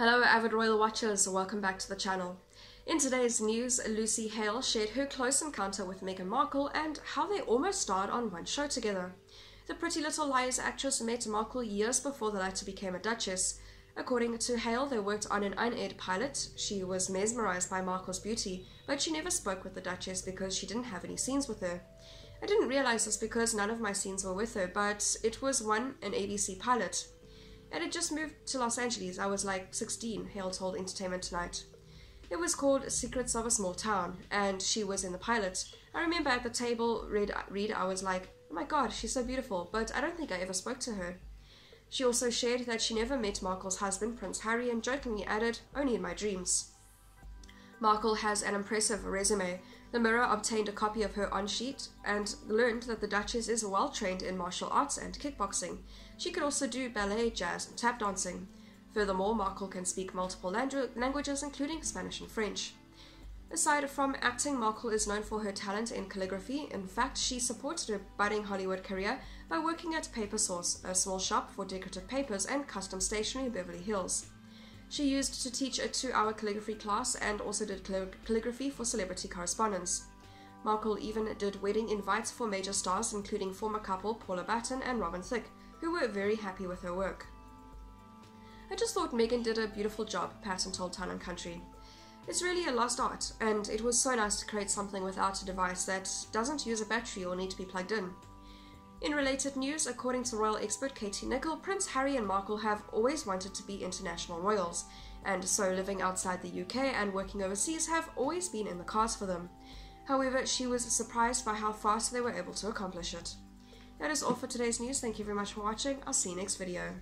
Hello avid royal watchers, welcome back to the channel. In today's news, Lucy Hale shared her close encounter with Meghan Markle and how they almost starred on one show together. The Pretty Little Liars actress met Markle years before the latter became a duchess. According to Hale, they worked on an unaired pilot. She was mesmerized by Markle's beauty, but she never spoke with the duchess because she didn't have any scenes with her. I didn't realize this because none of my scenes were with her, but it was one, an ABC pilot. And it just moved to Los Angeles. I was like 16, Hale told Entertainment Tonight. It was called Secrets of a Small Town, and she was in the pilot. I remember at the table, read, read I was like, oh my god, she's so beautiful, but I don't think I ever spoke to her. She also shared that she never met Markle's husband, Prince Harry, and jokingly added, only in my dreams. Markle has an impressive resume. The Mirror obtained a copy of her on sheet and learned that the Duchess is well trained in martial arts and kickboxing. She could also do ballet, jazz, and tap dancing. Furthermore, Markle can speak multiple languages, including Spanish and French. Aside from acting, Markle is known for her talent in calligraphy. In fact, she supported her budding Hollywood career by working at Paper Source, a small shop for decorative papers and custom stationery in Beverly Hills. She used to teach a two hour calligraphy class and also did calligraphy for celebrity correspondence. Markle even did wedding invites for major stars, including former couple Paula Patton and Robin Thicke, who were very happy with her work. I just thought Meghan did a beautiful job, Patton told Town and Country. It's really a lost art, and it was so nice to create something without a device that doesn't use a battery or need to be plugged in. In related news, according to royal expert Katie Nicholl, Prince Harry and Markle have always wanted to be international royals, and so living outside the UK and working overseas have always been in the cards for them. However, she was surprised by how fast they were able to accomplish it. That is all for today's news. Thank you very much for watching. I'll see you next video.